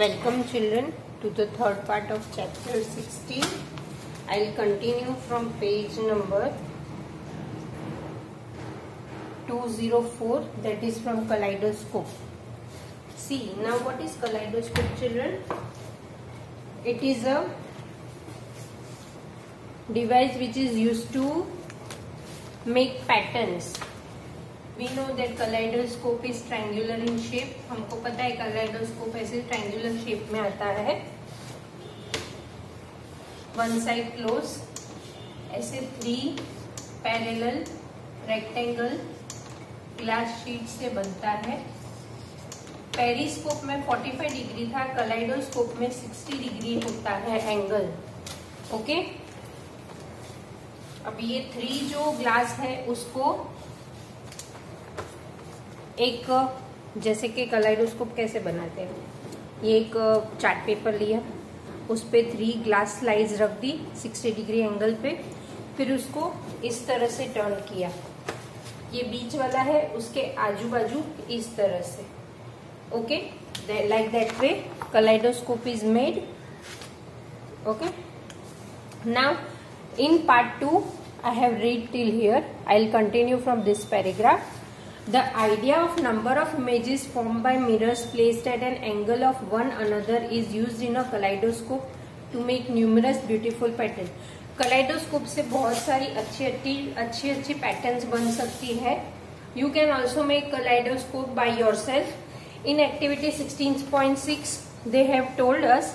Welcome children to the third part of chapter 16. I'll continue from page number 204 that is from kaleidoscope. See now what is kaleidoscope children? It is a device which is used to make patterns we know that kaleidoscope is triangular in shape हमको पता है kaleidoscope ऐसे triangular shape में आता है। One side close ऐसे three parallel rectangle glass sheet से बनता है। पेरिस्कोप में 45 डिग्री था कलाइडोस्कोप में 60 डिग्री होता है एंगल ओके अब ये थ्री जो ग्लास है, उसको एक, जैसे कि कलाइडोस्कोप कैसे बनाते हैं? ये एक, चार्ट पेपर लिया। उस पर थ्री ग्लास स्लाइज रख दी 60 डिग्री एंगल पे। फिर उसको इस तरह से टर्न किया। ये बीच वाला है, उसके आजू बाजू इस तरह से। Okay like that way kaleidoscope is made okay now in part two I have read till here I will continue from this paragraph The idea of number of images formed by mirrors placed at an angle of one another is used in a kaleidoscope to make numerous beautiful patterns. Kaleidoscope से बहुत सारी अच्छी अच्छी अच्छी अच्छी patterns बन सकती है you can also make kaleidoscope by yourself in activity 16.6 they have told us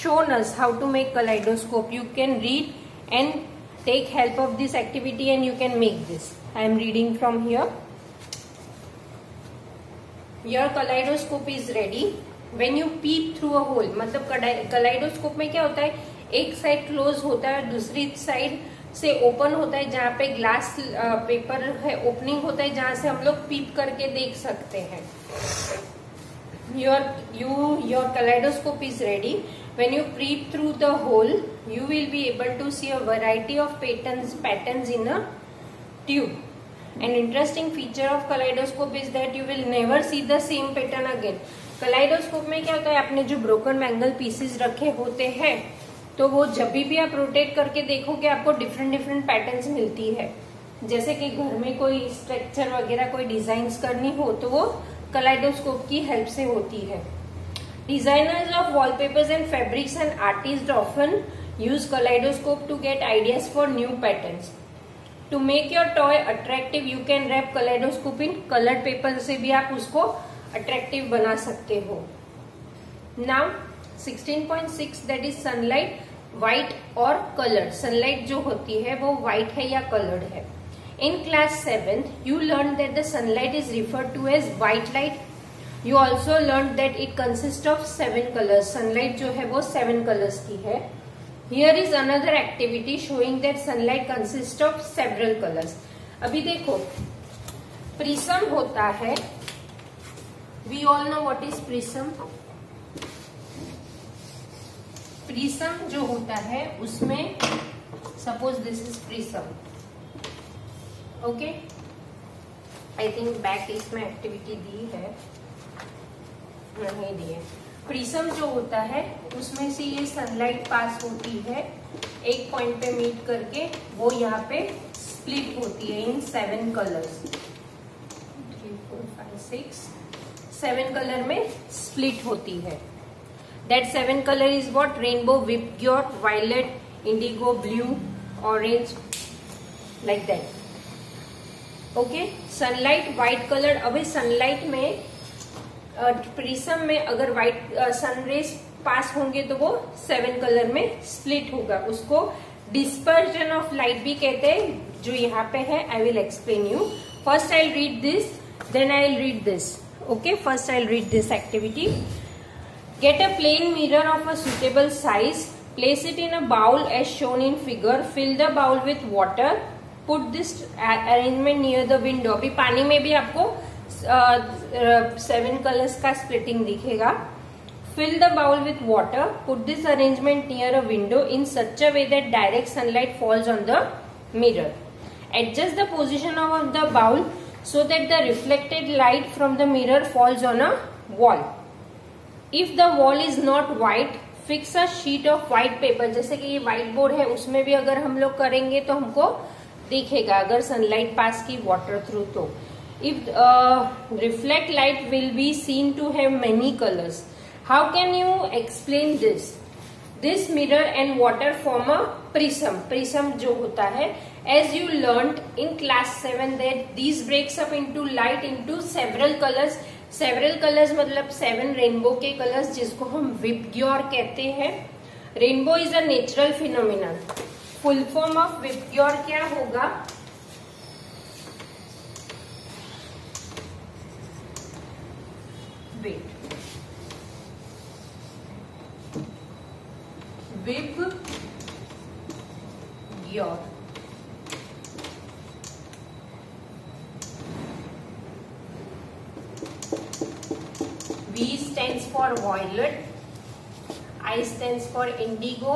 shown us how to make kaleidoscope you can read and take help of this activity and you can make this i am reading from here your kaleidoscope is ready when you peep through a hole मतलब kaleidoscope में क्या होता है? एक side close होता है, दूसरी side से ओपन होता है, जहाँ पे ग्लास पेपर है ओपनिंग होता है, जहाँ से हम लोग पीप करके देख सकते हैं। Your you your kaleidoscope is ready when you peep through the hole you will be able to see a variety of pattern pattern in a tube An interesting feature of kaleidoscope is that you will never see the same pattern again. Kaleidoscope में क्या होता है आपने जो broken bangle pieces रखे होते हैं तो वो जब भी आप रोटेट करके देखोगे, आपको डिफरेंट डिफरेंट पैटर्न्स मिलती है। जैसे कि घर में कोई स्ट्रक्चर वगैरह, कोई डिज़ाइन करनी हो तो वो कलाइडोस्कोप की हेल्प से होती है। Designers of wallpapers and fabrics and artist often use kaleidoscope to get ideas for new patterns to make your toy attractive you can wrap kaleidoscope in colour paper से भी आप उसको अट्रैक्टिव बना सकते हो। Now 16.6 that is sunlight white और colour sunlight जो होती है, वो व्हाइट है या कलर्ड है। In class seventh you learn that the sunlight is referred to as white light you also learn that it consist of seven colours sunlight जो है, वो सेवन कलर्स की है। Here is another activity showing that sunlight consist of several colours अभी देखो prism होता है। We all know what is prism prism जो होता है, उसमें suppose this is prism okay I think back इसमें एक्टिविटी दी है। नहीं दी है। प्रिज्म जो होता है, उसमें से ये सनलाइट पास होती है। एक पॉइंट पे मीट करके वो यहाँ पे स्प्लिट होती है in seven colours three four five six seven colour में स्प्लिट होती है। That seven colour is what rainbow VIBGYOR violet indigo blue orange like that okay sunlight white colour अभी सनलाइट में प्रिज्म में अगर व्हाइट सनरेज पास होंगे तो वो सेवन कलर में स्प्लिट होगा। उसको डिस्पर्जन ऑफ़ लाइट भी कहते हैं, जो यहाँ पे है I will explain you first I read this then I read this okay first I read this activity get a plane mirror of a suitable size place it in a bowl as shown in figure fill the bowl with water put this arrangement near the window अभी पानी में भी आपको seven colours का splitting दिखेगा। Fill the bowl with water put this arrangement near a window in such a way that direct sunlight falls on the mirror adjust the position of the bowl so that the reflected light from the mirror falls on a wall. If the wall is not white fix a sheet of white paper जैसे कि ये white board है, उसमें भी अगर हम लोग करेंगे तो हमको दिखेगा, अगर सनलाइट पास की वाटर थ्रू तो। If reflect light will be seen to have many colours how can you explain this this mirror and water form a prism prism जो होता है as you learn in class seven that these breaks up into light into several colours several colours मतलब seven rainbow के colours जिसको हम VIBGYOR कहते हैं. Rainbow is a natural phenomenal full form of VIBGYOR क्या होगा? wave wave gear V stands for violet I stands for indigo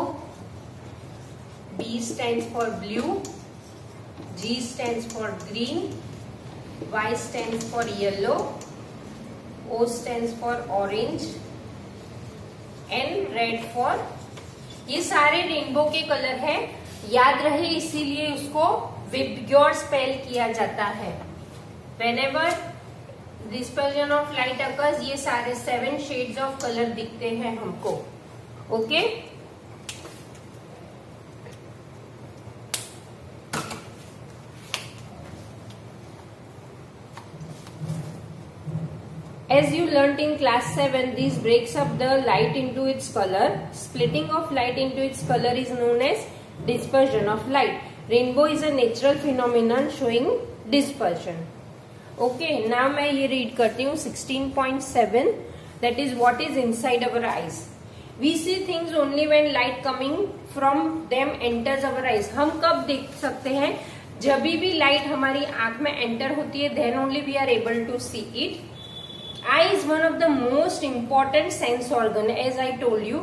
B stands for blue G stands for green Y stands for yellow O stands for orange, N red for ये सारे rainbow के colour है। याद रहे इसीलिए उसको VIBGYOR spell किया जाता है। Whenever dispersion of light occurs ये सारे सेवन शेड्स ऑफ़ कलर दिखते हैं हमको। Okay As you learnt in class 7, this breaks up the light into its color. Splitting of light into its color is known as dispersion of light. Rainbow is a natural phenomenon showing dispersion. Okay ना मैं ये read करती हूँ 16.7 that is what is inside our eyes we see things only when light coming from them enters our eyes हम कब देख सकते हैं जब भी लाइट हमारी आँख में एंटर होती है then only we are able to see it eye is one of the most important sense organ as I told you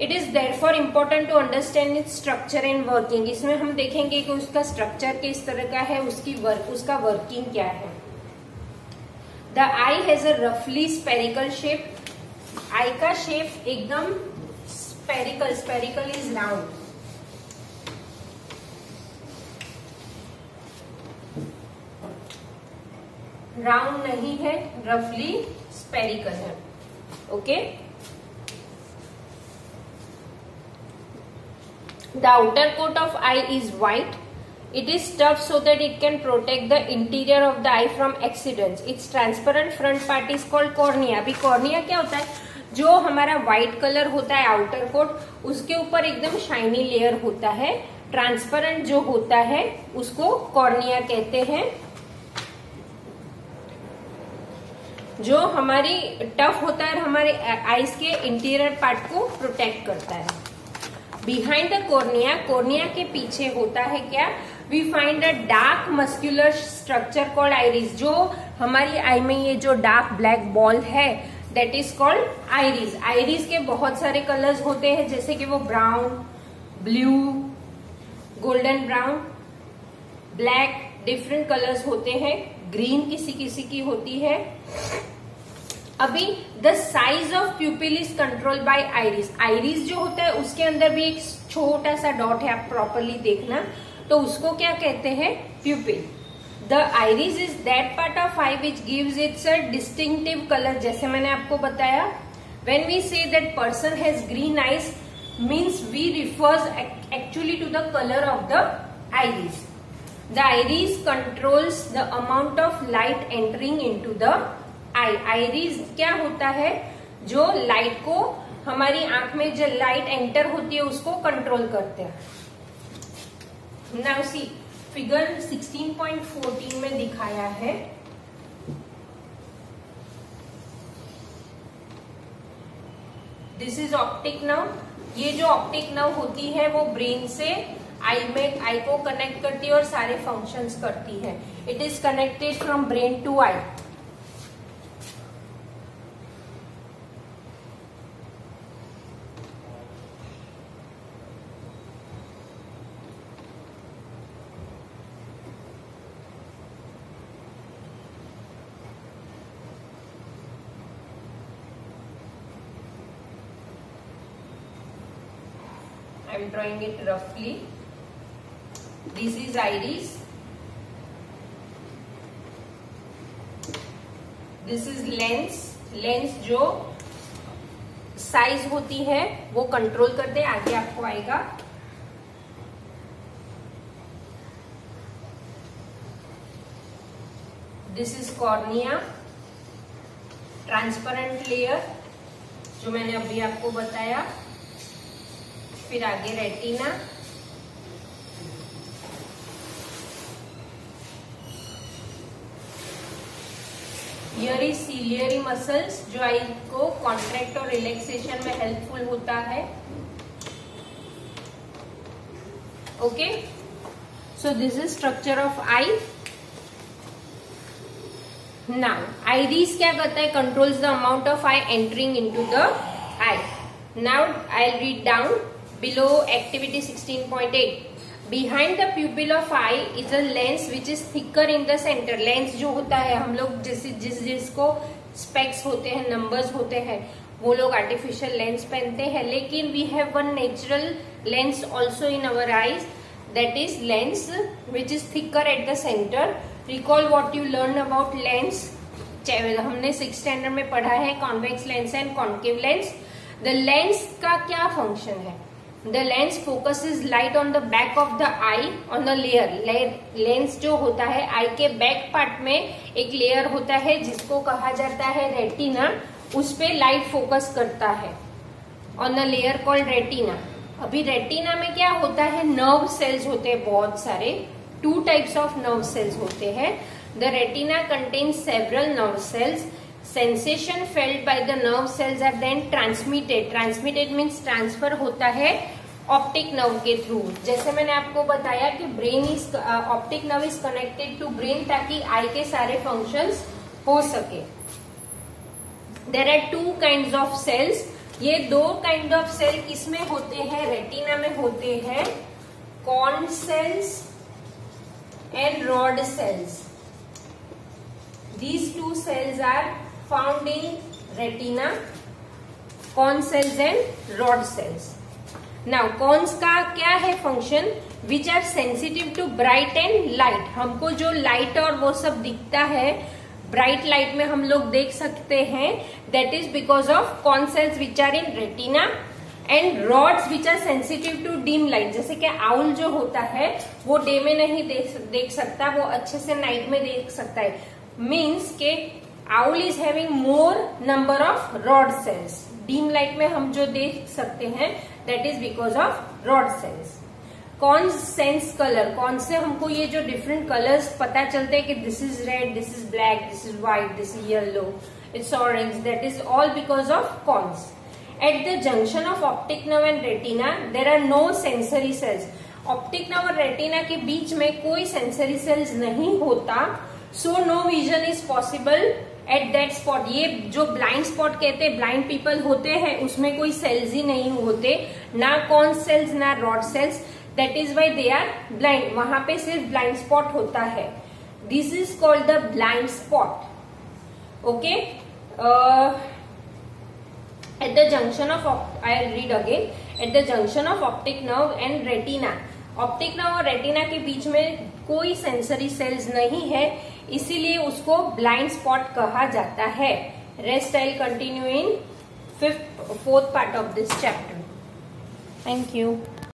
it is therefore important to understand it structure and working इसमें हम देखेंगे कि उसका structure किस तरह का है, उसकी वर्क उसका वर्किंग क्या है। द आई हैज़ अ रफली स्पेरिकल शेप आई का शेप एकदम spherical spherical is round round नहीं है, रफली स्पेरिकल है। Okay the outer coat of eye is white it is tough so that it can protect the interior of the eye from accident its transparent front part is called cornea अभी cornea क्या होता है? जो हमारा white colour होता है outer coat उसके ऊपर एकदम शाइनी लेयर होता है। ट्रांसपेरेंट जो होता है, उसको कॉर्निया कहते हैं। जो हमारी टफ होता है और हमारे आईज के इंटीरियर पार्ट को प्रोटेक्ट करता है। बिहाइंड द कोर्निया कोर्निया के पीछे होता है क्या? We find a dark muscular structure called iris जो हमारी आई में ये जो डार्क ब्लैक बॉल है that is called iris iris के बहुत सारे कलर्स होते हैं, जैसे कि वो brown blue golden brown black different colours होते हैं। ग्रीन किसी किसी की होती है। अभी the size of pupil is control by iris iris जो होता है, उसके अंदर भी एक छोटा सा डॉट है, आप प्रॉपरली देखना। तो उसको क्या कहते हैं? Pupil the iris is that part of eye which gives its a distinctive colour जैसे मैंने आपको बताया। When we say that person has green eyes means we refers actually to the colour of the iris iris controls the amount of light entering into the eye iris क्या होता है? जो light को हमारी आँख में जो लाइट एंटर होती है, उसको कंट्रोल करते हैं। नाउ सी फिगर 16.14 में दिखाया है। दिस इज़ ऑप्टिक नव ये जो ऑप्टिक नव होती है, वो ब्रेन से आई में, आई को कनेक्ट करती है और सारे फ़ंक्शंस करती है। It is connected from brain to eye I'm drawing it roughly. This is iris. This is lens. Lens जो साइज़ होती है, वो कंट्रोल कर दे, आगे आपको आएगा this is cornea transparent layer जो मैंने अभी आपको बताया फिर आगे retina here is ciliary muscles जो आई को कॉन्ट्रैक्ट और रिलैक्सेशन में हेल्पफुल होता है। Okay so this is structure of eye now iris क्या करता है? Controls the amount of eye entering into the eye now I read down below activity 16.8 behind the pupil of eye is a lens which is thicker in the centre lens जो होता है, हम लोग जिस जिस, जिसको स्पेक्स होते हैं नंबर्स होते हैं, वो लोग आर्टिफिशियल लेंस पहनते हैं। लेकिन we have one natural lens also in our eyes that is lens which is thicker at the centre recall what you learn about lens हमने सिक्स स्टैंडर्ड में पढ़ा है convex lens and concave lens the lens का क्या function है? The lens focuses light on the back of the eye on the layer lens जो होता है आई के बैक पार्ट में एक लेयर होता है जिसको कहा जाता है रेटिना उस पर लाइट फोकस करता है on the layer called retina अभी रेटिना में क्या होता है? नर्व सेल्स होते हैं बहुत सारे. Two types of nerve cells होते हैं. The retina contains several nerve cells sensation felt by the nerve cells are then transmitted transmitted means transfer होता है ऑप्टिक नर्व के थ्रू जैसे मैंने आपको बताया कि brain is optic nerve is connected to brain ताकि आई के सारे फ़ंक्शंस हो सके। There are two kind of cells ये दो काइंड ऑफ़ सेल किसमें होते हैं? रेटिना में होते हैं। Cone cells and rod cells these two cells are found in retina cone cells and rod cells now cones का क्या है function which are sensitive to bright and light हमको जो लाइट और वो सब दिखता है ब्राइट लाइट में हम लोग देख सकते हैं that is because of cone cells which are in retina and rods which are sensitive to dim light जैसे कि आउल जो होता है वो डे में नहीं देख, देख सकता वो अच्छे से नाइट में देख सकता है। मीन्स के owl is having more number of rod cells dim light में हम जो देख सकते हैं that is because of rod cells cone sense colour कौन से हमको ये जो डिफरेंट कलर्स पता चलते हैं कि this is red this is black this is white this is yellow its orange that is all because of cones at the junction of optic nerve and retina there are no sensory cells optic nerve और retina के बीच में कोई sensory cells नहीं होता so no vision is possible at that spot ये जो blind spot कहते हैं ब्लाइंड पीपल होते हैं, उसमें कोई सेल्स ही नहीं होते, ना कॉन सेल्स ना rod cells that is why they are blind वहाँ पे सिर्फ़ ब्लाइंड स्पॉट होता है. This is called the blind spot okay at the junction of eye read again at the junction of optic nerve and retina optic nerve और retina के बीच में कोई सेंसरी सेल्स नहीं है. इसीलिए उसको ब्लाइंड स्पॉट कहा जाता है। Rest I continue in fifth fourth part of this chapter thank you